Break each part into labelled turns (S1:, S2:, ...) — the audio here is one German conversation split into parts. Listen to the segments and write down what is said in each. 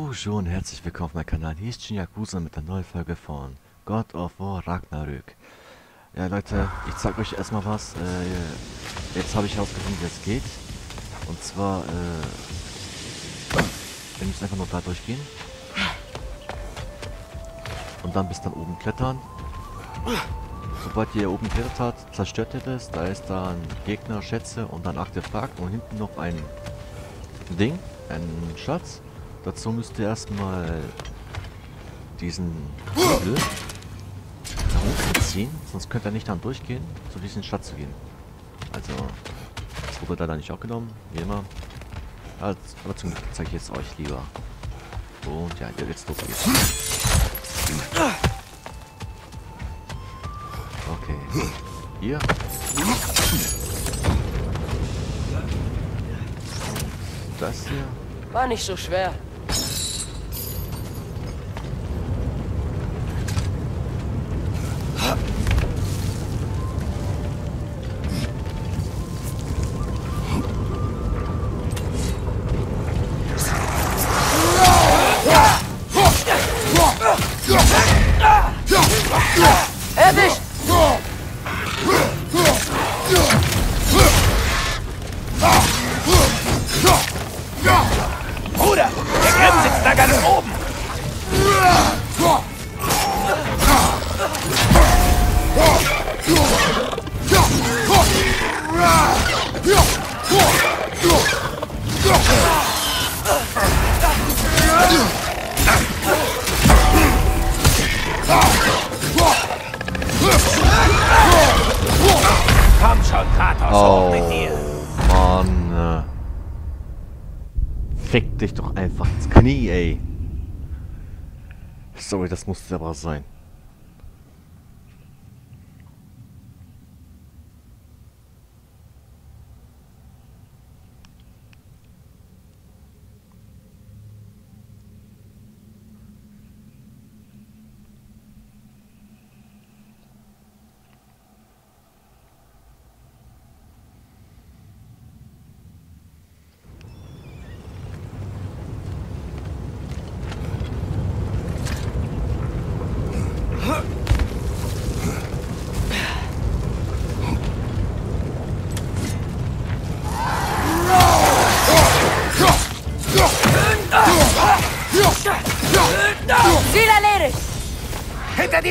S1: Bonjour und herzlich willkommen auf meinem Kanal. Hier ist Shin Yakuza mit der neuen Folge von God of War Ragnarök. Ja Leute, ich zeig euch erstmal was. Äh, jetzt habe ich herausgefunden, wie es geht. Und zwar, äh, wir müssen einfach nur da durchgehen. Und dann bis dann oben klettern. Sobald ihr oben geklettert habt, zerstört ihr das. Da ist dann Gegner, Schätze und dann Artefakt und hinten noch ein Ding, ein Schatz. Dazu müsst ihr erstmal diesen Hebel nach unten ziehen, sonst könnt ihr nicht dann durchgehen, zu diesem Schatz zu gehen. Also, das wurde leider nicht auch genommen, wie immer. Also, aber zum Glück zeige ich jetzt euch lieber. Und ja, jetzt los geht's. Okay. Hier. Das hier.
S2: War nicht so schwer.
S3: الزبغزين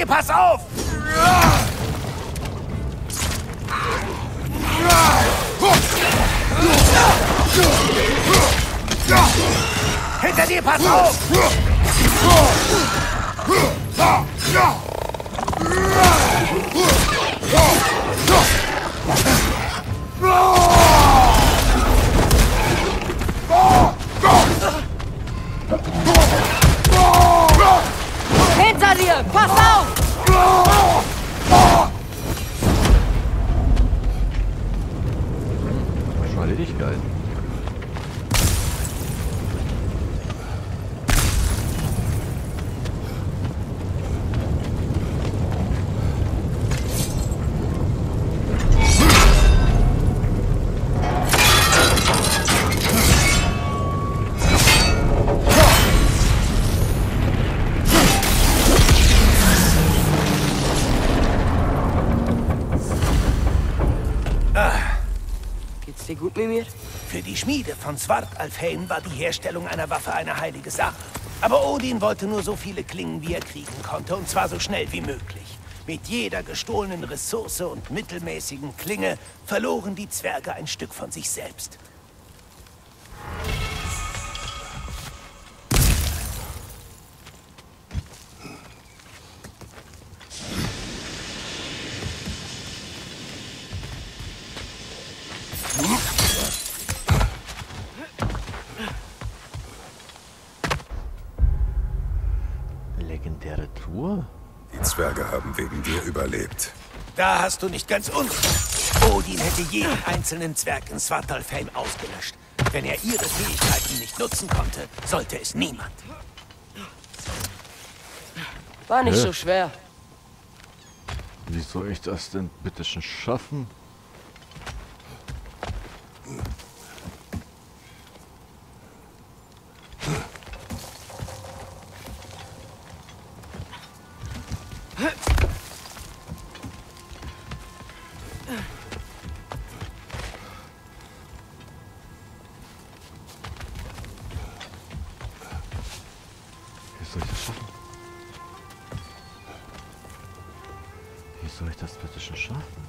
S3: pass auf!
S2: Mit mir?
S3: Für die Schmiede von Svartalfheim war die Herstellung einer Waffe eine heilige Sache. Aber Odin wollte nur so viele Klingen, wie er kriegen konnte, und zwar so schnell wie möglich. Mit jeder gestohlenen Ressource und mittelmäßigen Klinge verloren die Zwerge ein Stück von sich selbst.
S4: wegen dir überlebt.
S3: Da hast du nicht ganz unrecht. Odin hätte jeden einzelnen Zwerg in Svartalfheim ausgelöscht. Wenn er ihre Fähigkeiten nicht nutzen konnte, sollte es niemand.
S2: War nicht
S1: Hä?
S2: so schwer.
S1: Wie soll ich das denn bitte schon schaffen? Ich das bitte schon schaffen?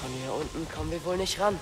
S2: Von hier unten kommen wir wohl nicht ran.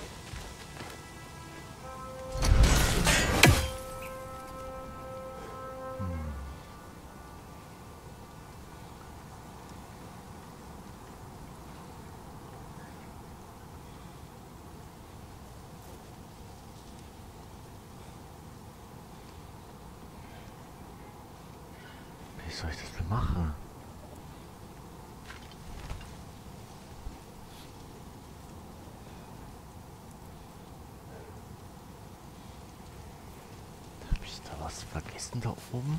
S1: Was vergessen da oben?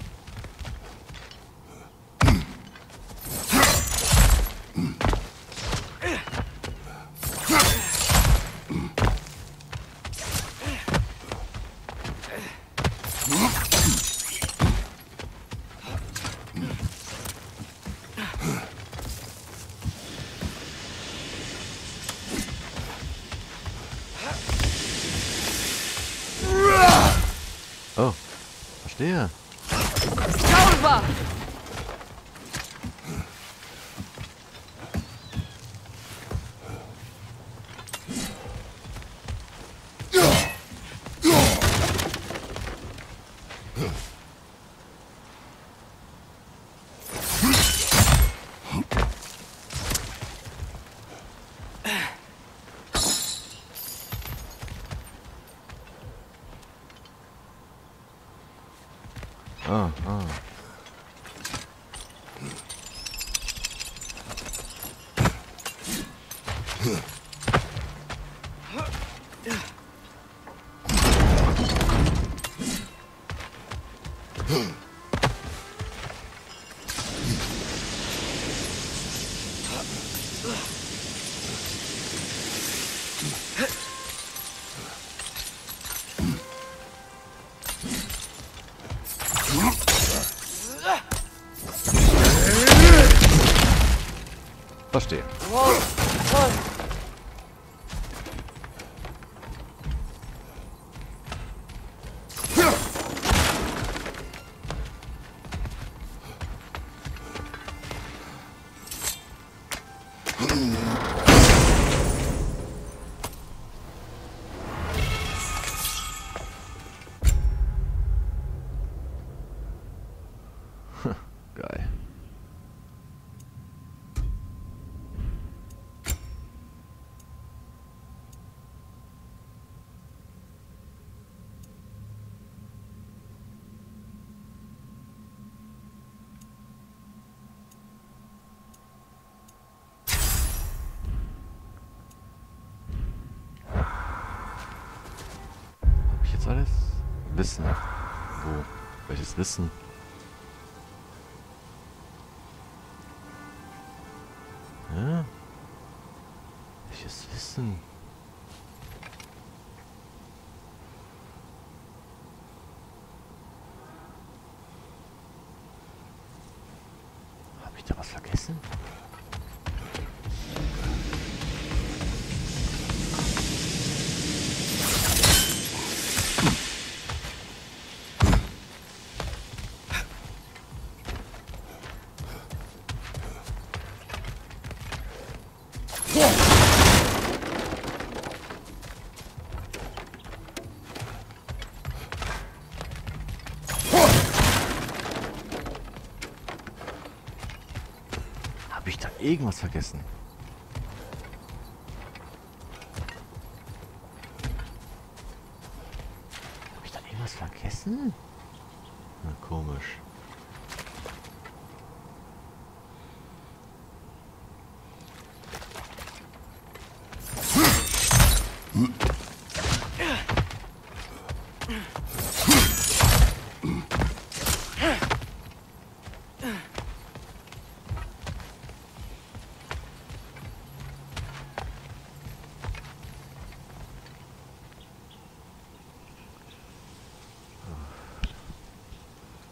S1: Verstehe.
S2: Wow,
S1: Wissen. Wo? Welches Wissen? Ja? Welches Wissen? Habe ich da was vergessen? Irgendwas vergessen?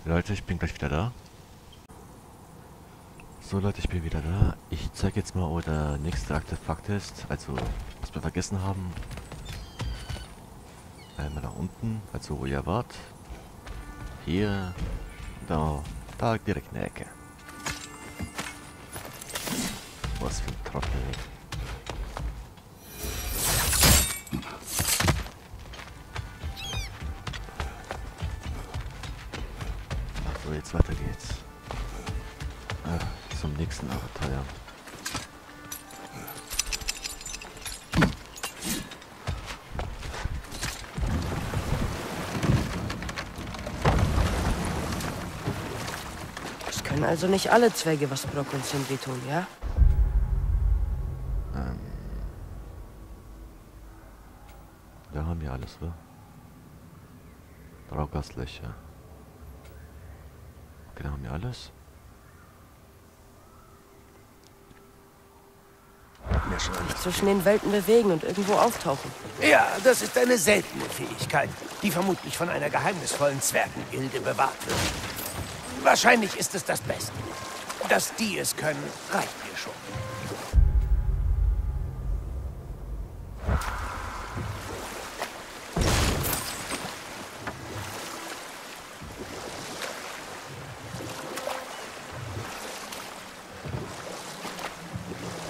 S1: Leute, ich bin gleich wieder da. So Leute, ich bin wieder da. Ich zeige jetzt mal, wo der nächste Artefakt ist. Also, was wir vergessen haben. Einmal nach unten, also wo ihr wart. Hier, da, da direkt in der Ecke. Was für ein Trottel.
S2: Also nicht alle Zwerge was Brock und Sindri tun, ja?
S1: Wir haben ja alles, wa? Raugaslöcher. Okay, dann haben wir alles.
S2: Sich zwischen den Welten bewegen und irgendwo auftauchen.
S3: Ja, das ist eine seltene Fähigkeit, die vermutlich von einer geheimnisvollen Zwergengilde bewahrt wird. Wahrscheinlich ist es das Beste. Dass die es können, reicht mir schon.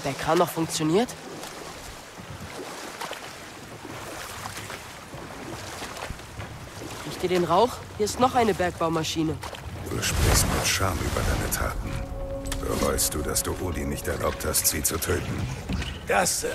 S2: Der Kran noch funktioniert? Riecht ihr den Rauch? Hier ist noch eine Bergbaumaschine.
S4: Du sprichst mit Scham über deine Taten. Bereust du, dass du Odin nicht erlaubt hast, sie zu töten?
S3: Das, äh,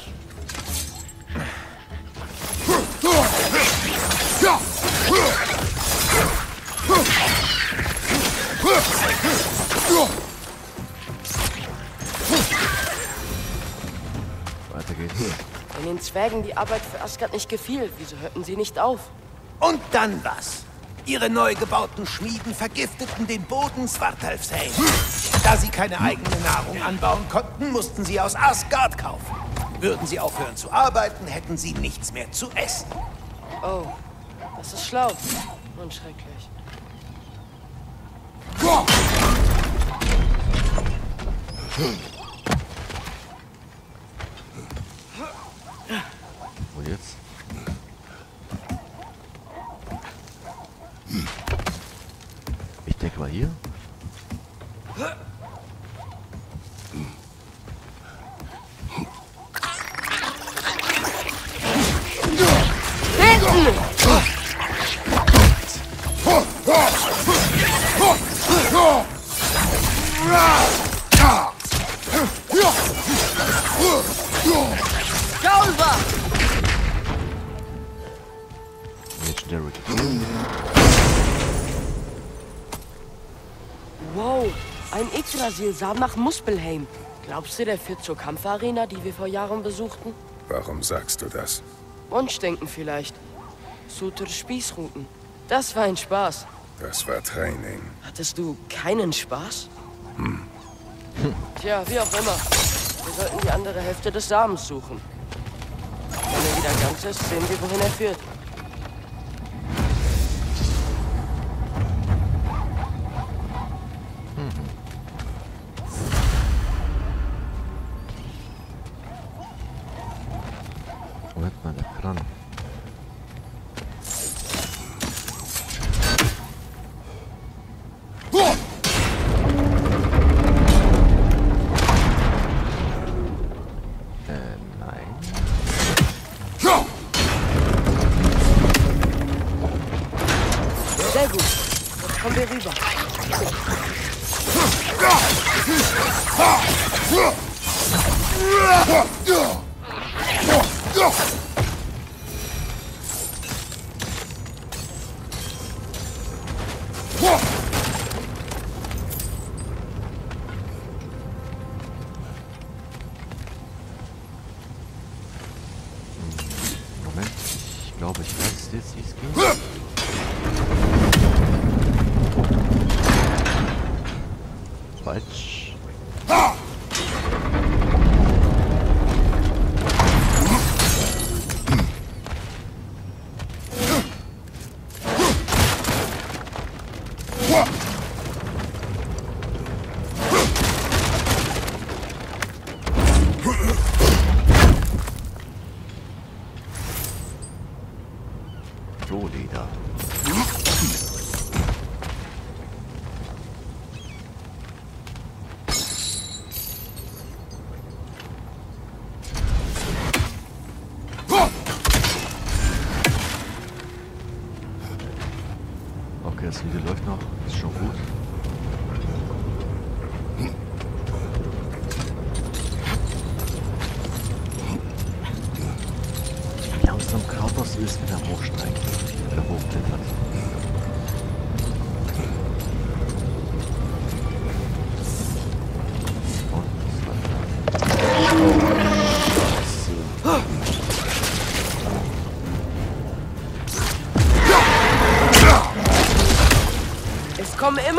S1: Weiter geht's.
S2: Wenn den Zwergen die Arbeit für Asgard nicht gefiel, wieso hörten sie nicht auf?
S3: Und dann was? Ihre neu gebauten Schmieden vergifteten den Boden Svartalfsheim. Da sie keine eigene Nahrung anbauen konnten, mussten sie aus Asgard kaufen. Würden sie aufhören zu arbeiten, hätten sie nichts mehr zu essen.
S2: Oh, das ist schlau. Und schrecklich.
S1: Wo jetzt? Ich denke
S2: Sah nach Muspelheim. Glaubst du, der führt zur Kampfarena, die wir vor Jahren besuchten?
S4: Warum sagst du das?
S2: Wunschdenken vielleicht. Suter Spießruten. Das war ein Spaß.
S4: Das war Training.
S2: Hattest du keinen Spaß? Tja, wie auch immer. Wir sollten die andere Hälfte des Samens suchen. Wenn er wieder ganz ist, sehen wir, wohin er führt.
S1: Äh,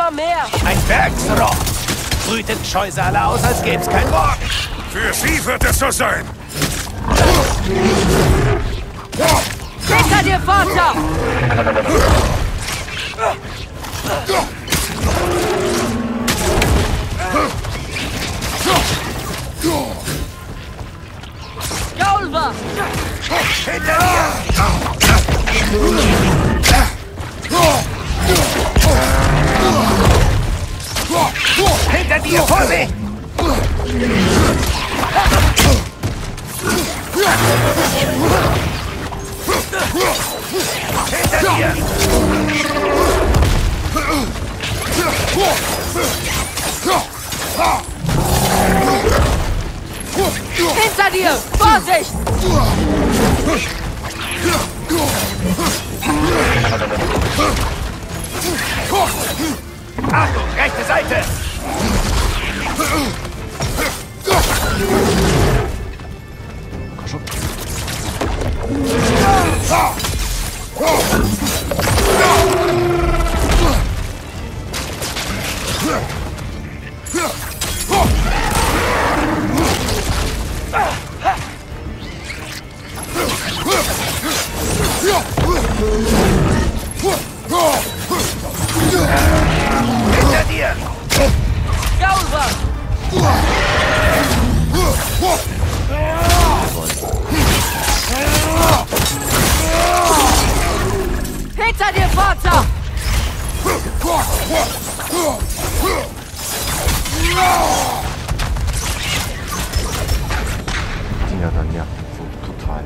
S2: immer mehr.
S3: Ein Werksrohr. Brütet Scheusale aus, als gäb's kein Morgen.
S4: Für sie wird es so sein.
S2: Hinter dir, Vater! Gaulver!
S3: Hinter dir! Vorsicht! Hinter dir!
S2: Hinter dir! Vorsicht!
S3: Achtung, rechte Seite!
S1: Komm
S3: Hinter dir,
S2: Vater!
S1: Dinger dann ja so total.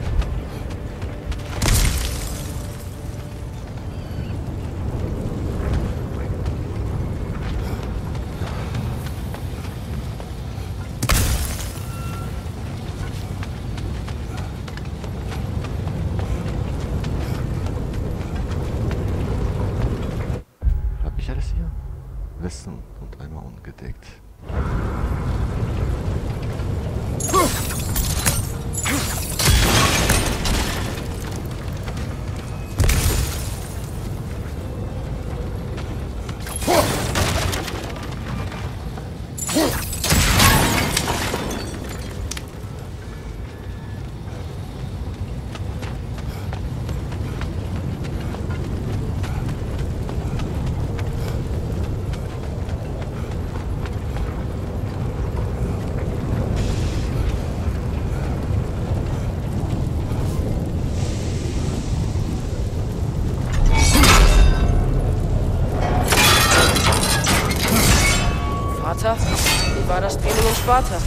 S2: Sparta?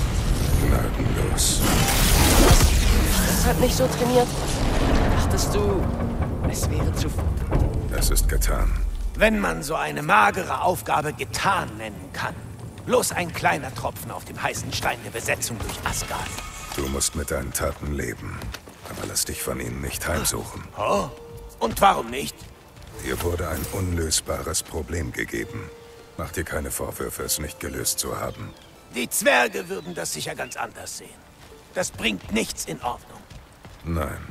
S4: Gnadenlos.
S2: Das hat nicht so trainiert. Dachtest du, es wäre zu...
S4: Das ist getan.
S3: Wenn man so eine magere Aufgabe getan nennen kann. Bloß ein kleiner Tropfen auf dem heißen Stein der Besetzung durch Asgard.
S4: Du musst mit deinen Taten leben. Aber lass dich von ihnen nicht heimsuchen.
S3: Oh? Und warum nicht?
S4: Dir wurde ein unlösbares Problem gegeben. Mach dir keine Vorwürfe, es nicht gelöst zu haben.
S3: Die Zwerge würden das sicher ganz anders sehen. Das bringt nichts in Ordnung.
S4: Nein,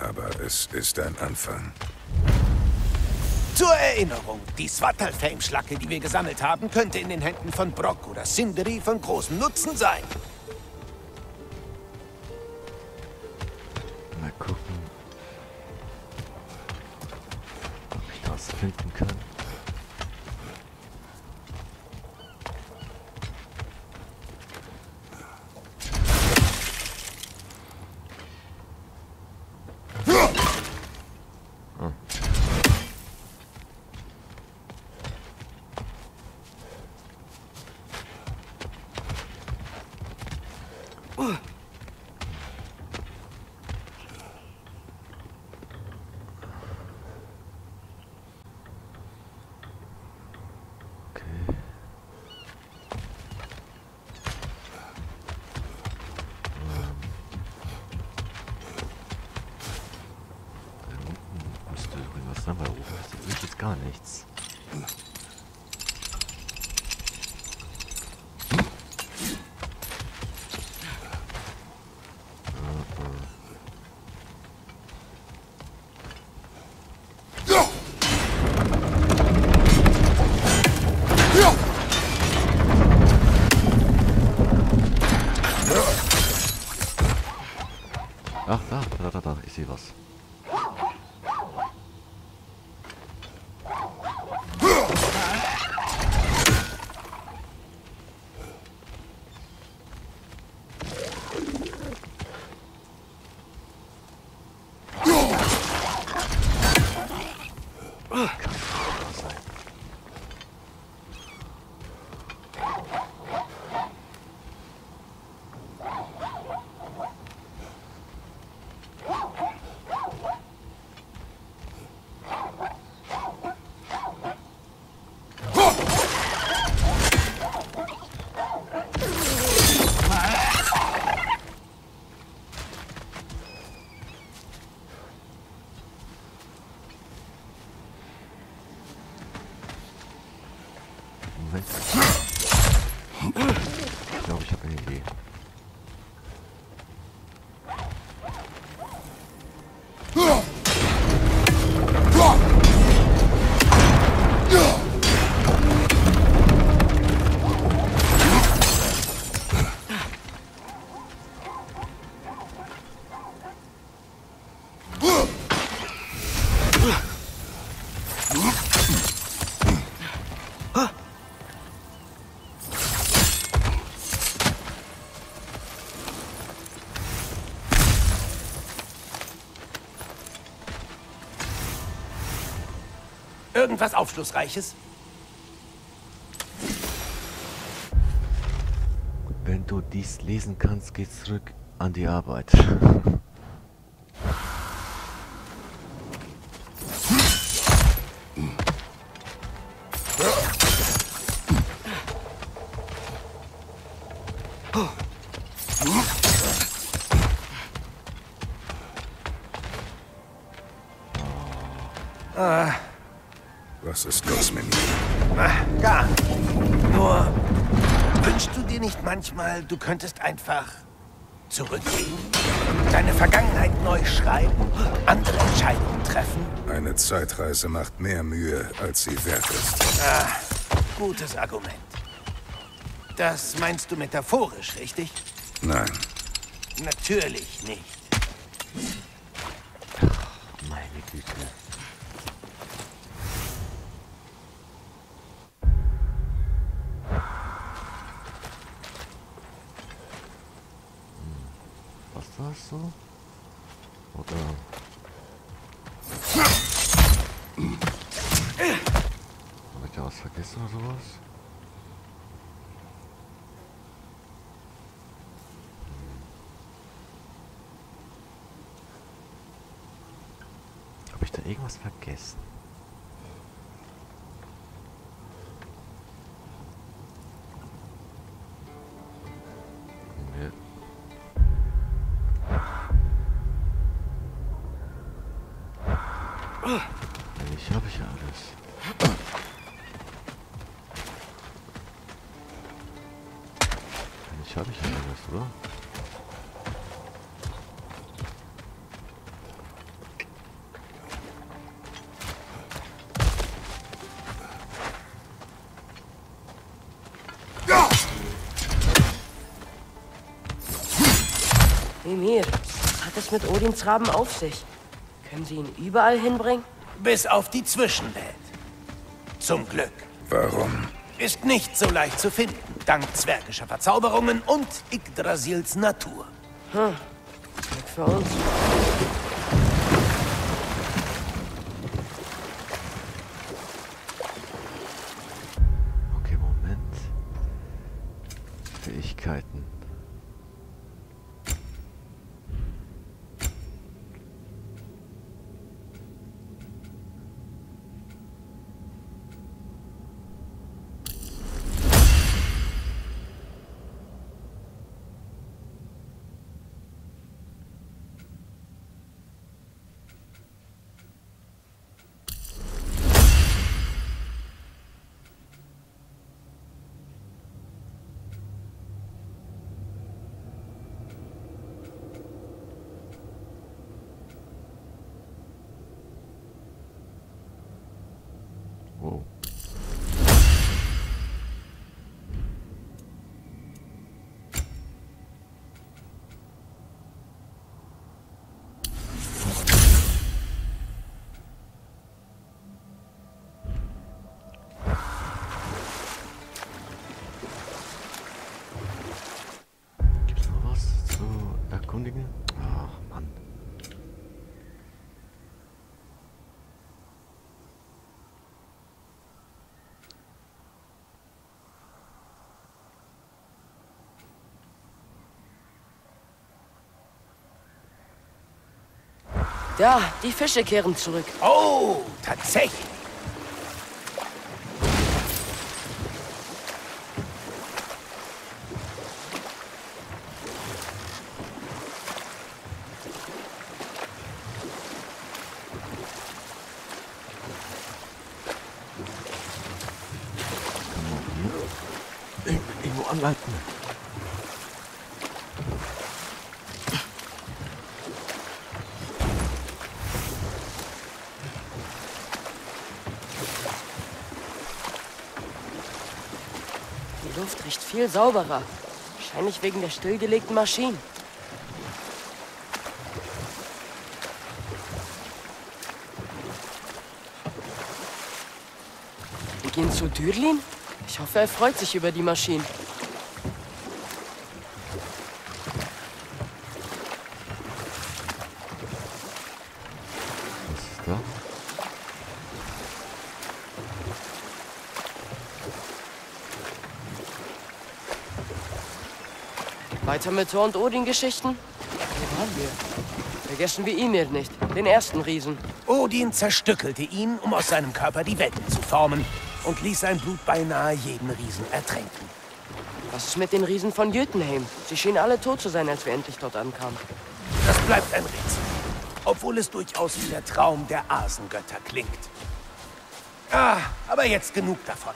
S4: aber es ist ein Anfang.
S3: Zur Erinnerung, die Svartalfheim-Schlacke, die wir gesammelt haben, könnte in den Händen von Brock oder Sindri von großem Nutzen sein.
S1: Mal gucken, ob ich das finden kann. Hm. was sein, weil oben sehe ich jetzt gar nichts.
S3: Irgendwas Aufschlussreiches?
S1: Wenn du dies lesen kannst, geh zurück an die Arbeit.
S4: Was ist los, Mimi?
S3: Ah, gar nicht. Nur wünschst du dir nicht manchmal, du könntest einfach zurückgehen? Deine Vergangenheit neu schreiben? Andere Entscheidungen treffen?
S4: Eine Zeitreise macht mehr Mühe, als sie wert ist.
S3: Ah, gutes Argument. Das meinst du metaphorisch, richtig?
S4: Nein,
S3: Natürlich nicht.
S1: Eigentlich habe ich ja alles, oder?
S2: Mimir, was hat es mit Odins Raben auf sich? Können sie ihn überall hinbringen?
S3: Bis auf die Zwischenwelt. Zum Glück.
S4: warum?
S3: Ist nicht so leicht zu finden, dank zwergischer Verzauberungen und Yggdrasils Natur.
S2: Glück für uns.
S1: Okay, Moment. Fähigkeiten.
S2: Da, die Fische kehren zurück.
S3: Oh, tatsächlich.
S1: Irgendwo anhalten.
S2: Die Luft riecht viel sauberer. Wahrscheinlich wegen der stillgelegten Maschinen. Wir gehen zu Dürlin? Ich hoffe, er freut sich über die Maschinen. Weiter mit Thor und Odin-Geschichten? Wo waren wir? Vergessen wir Ymir nicht, den ersten Riesen.
S3: Odin zerstückelte ihn, um aus seinem Körper die Welten zu formen und ließ sein Blut beinahe jeden Riesen ertränken.
S2: Was ist mit den Riesen von Jötunheim? Sie schienen alle tot zu sein, als wir endlich dort ankamen.
S3: Das bleibt ein Rätsel. Obwohl es durchaus wie der Traum der Asengötter klingt. Ah, aber jetzt genug davon.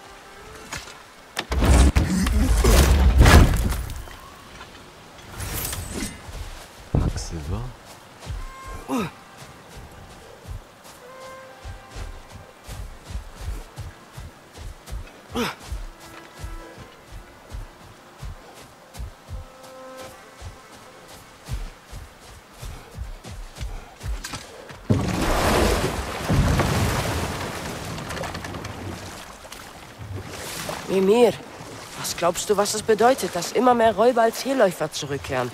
S2: Mimir, was glaubst du, was es bedeutet, dass immer mehr Räuber als Heerläufer zurückkehren?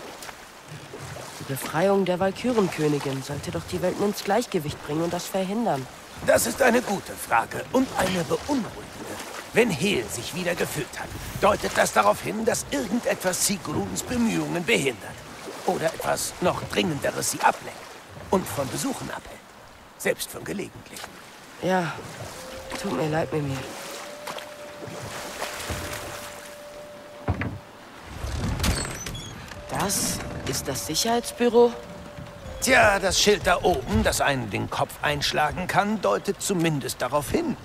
S2: Die Befreiung der Walkürenkönigin sollte doch die Welten ins Gleichgewicht bringen und das verhindern.
S3: Das ist eine gute Frage und eine beunruhigende. Wenn Hel sich wieder gefüllt hat, deutet das darauf hin, dass irgendetwas Sigruns Bemühungen behindert. Oder etwas noch Dringenderes sie ablenkt und von Besuchen abhält. Selbst von gelegentlichen.
S2: Ja, tut mir leid, Mimir. Das ist das Sicherheitsbüro?
S3: Tja, das Schild da oben, das einen den Kopf einschlagen kann, deutet zumindest darauf hin.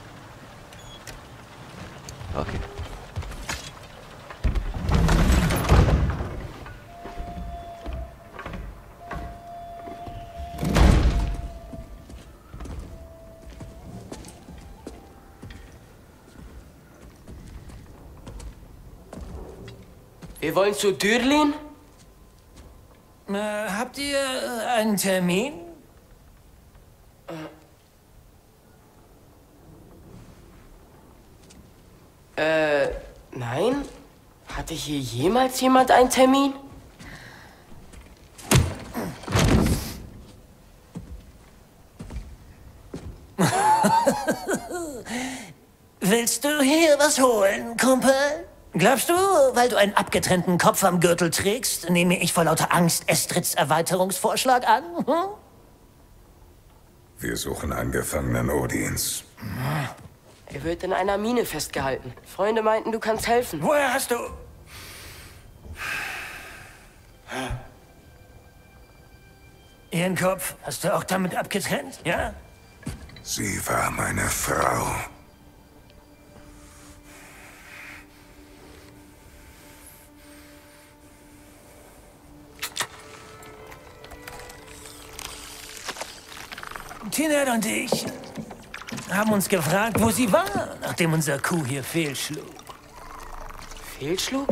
S2: Wir wollen zu Dürlin?
S3: Äh, habt ihr äh, einen Termin?
S2: Äh, nein? Hatte hier jemals jemand einen Termin?
S3: Willst du hier was holen, Kumpel? Glaubst du, weil du einen abgetrennten Kopf am Gürtel trägst, nehme ich vor lauter Angst Estrids Erweiterungsvorschlag an? Hm?
S4: Wir suchen einen Gefangenen Odins.
S2: Er wird in einer Mine festgehalten. Freunde meinten, du kannst helfen.
S3: Woher hast du... Ihren Kopf hast du auch damit abgetrennt, ja?
S4: Sie war meine Frau.
S3: Tinette und ich haben uns gefragt, wo sie war, nachdem unser Kuh hier fehlschlug.
S2: Fehlschlug?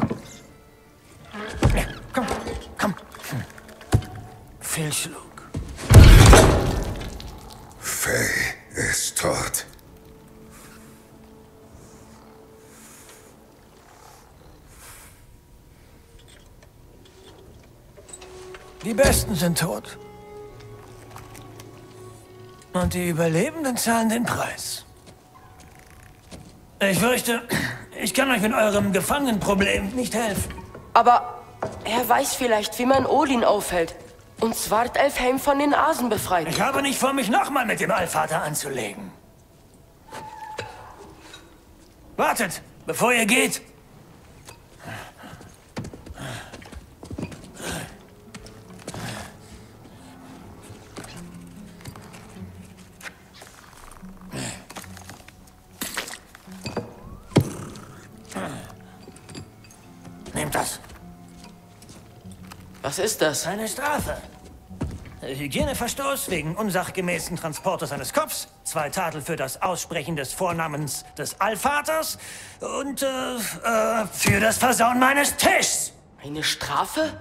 S3: Ja, komm, komm. Hm. Fehlschlug.
S4: Faye ist tot.
S3: Die Besten sind tot. Und die Überlebenden zahlen den Preis. Ich fürchte, ich kann euch mit eurem Gefangenenproblem nicht helfen.
S2: Aber er weiß vielleicht, wie man Odin aufhält. Und Svartelfheim von den Asen befreit.
S5: Ich habe nicht vor, mich nochmal mit dem Allvater anzulegen. Wartet, bevor ihr geht.
S2: Was ist das?
S5: Eine Strafe. Hygieneverstoß wegen unsachgemäßen Transportes eines Kopfs, zwei Tadel für das Aussprechen des Vornamens des Allvaters und äh, äh, für das Versauen meines Tischs.
S2: Eine Strafe?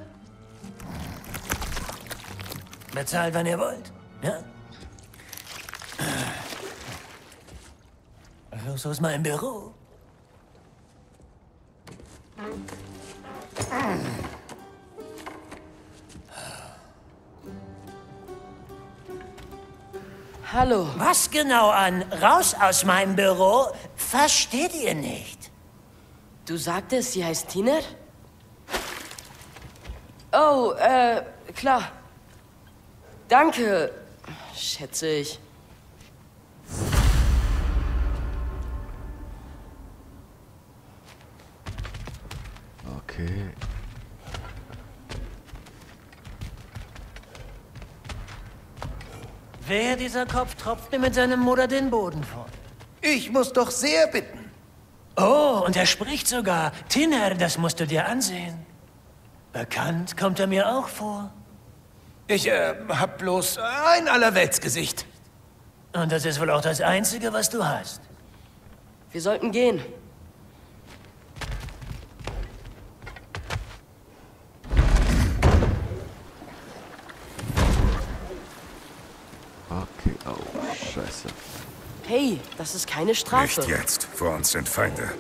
S5: Bezahlt, wenn ihr wollt. Ja? Los aus meinem Büro.
S2: Hallo.
S5: Was genau an raus aus meinem Büro versteht ihr nicht?
S2: Du sagtest, sie heißt Tiner? Oh, äh, klar. Danke, schätze ich.
S5: Wer dieser Kopf tropft mir mit seinem Mutter den Boden voll?
S3: Ich muss doch sehr bitten.
S5: Oh, und er spricht sogar. Tinner, das musst du dir ansehen. Bekannt kommt er mir auch vor.
S3: Ich äh, hab bloß ein Allerweltsgesicht.
S5: Und das ist wohl auch das Einzige, was du hast.
S2: Wir sollten gehen.
S1: Okay, oh, scheiße.
S2: Hey, das ist keine Strafe.
S4: Nicht jetzt. Vor uns sind Feinde.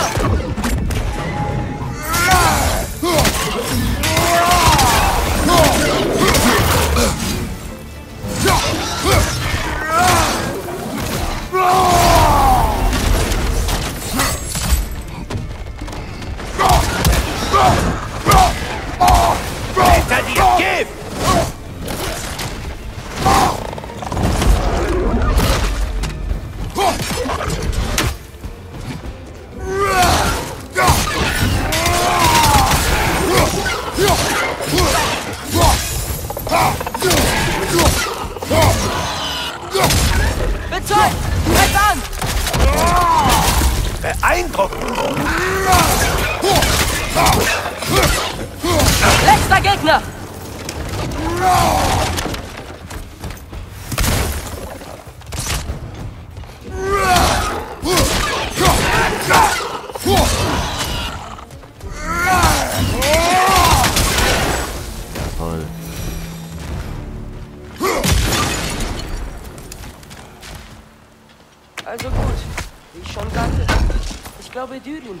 S2: Oh!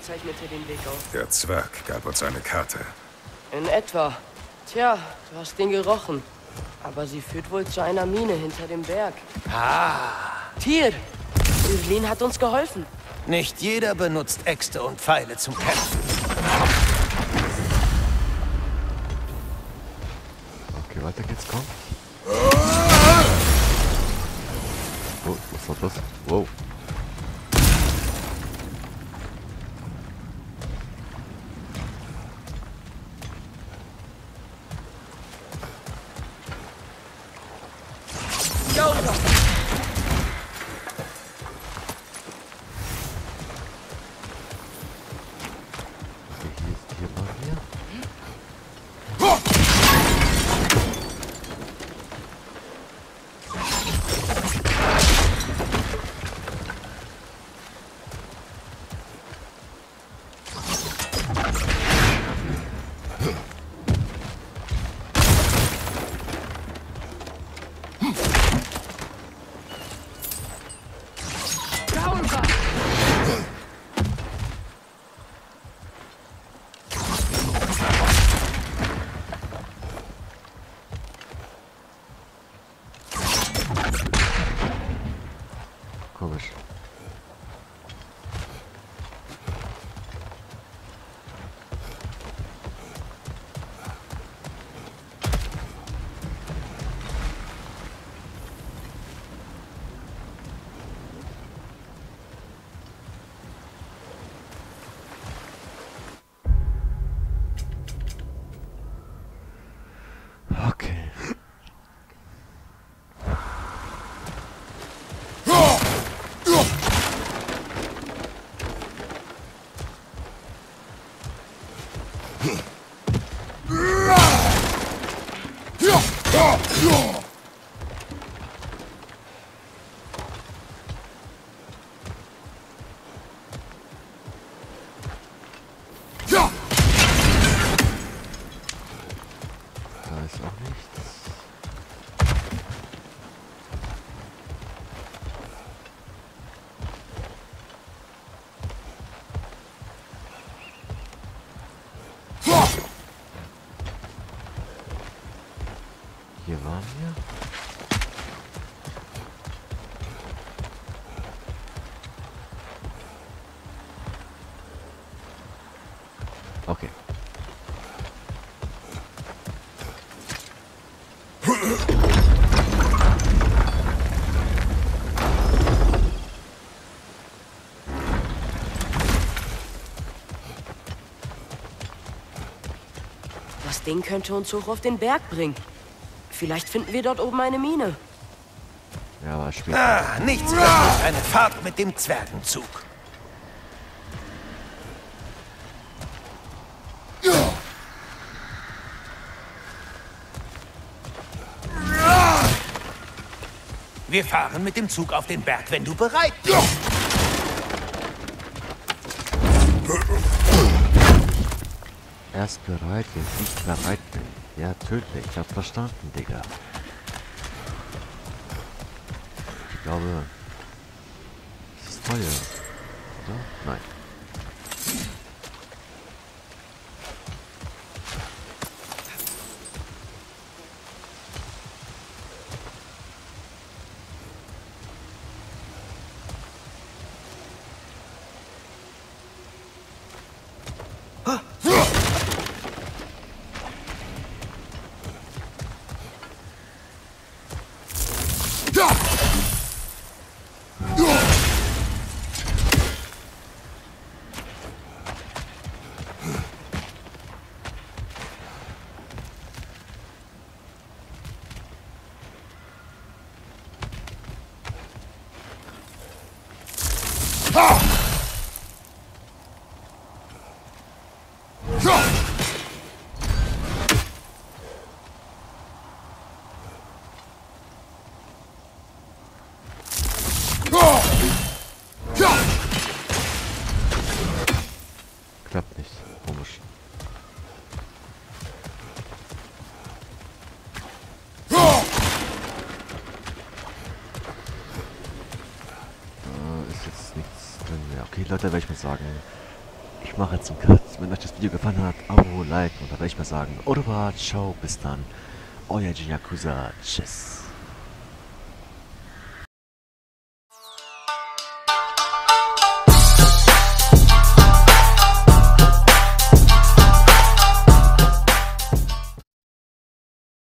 S2: Zeichnete den Weg auf.
S4: Der Zwerg gab uns eine Karte.
S2: In etwa. Tja, du hast den gerochen. Aber sie führt wohl zu einer Mine hinter dem Berg. Ah. Tier! Irlin hat uns geholfen.
S5: Nicht jeder benutzt Äxte und Pfeile zum Kämpfen.
S1: Okay, weiter geht's, komm. Oh, was war das? Wow. Хорошо. Okay.
S2: Das Ding könnte uns hoch auf den Berg bringen. Vielleicht finden wir dort oben eine Mine.
S1: Ja, aber später.
S3: Ah, nichts rettet eine Fahrt mit dem Zwergenzug. Wir fahren mit dem Zug auf den Berg, wenn du bereit bist.
S1: Erst bereit, wenn ich nicht bereit bin. Ja, tödlich. Ich hab verstanden, Digga. Ich glaube, es ist teuer. Sagen. Ich mache jetzt einen Cut. Wenn euch das Video gefallen hat, Abo, Like und da werde ich mal sagen. Au revoir, ciao, bis dann. Euer Yakuza. Tschüss.